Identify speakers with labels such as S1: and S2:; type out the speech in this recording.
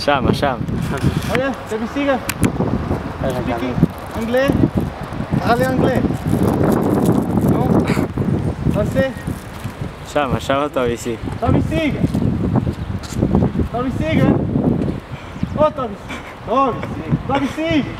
S1: Chama, chama.
S2: Olha, quer que siga? Speaking anglais? Parlez anglais? Não? Você?
S1: Chama, chama tua vizinha.
S2: Tua bexiga? Tua bexiga? Ô, tua bexiga? Tua bexiga?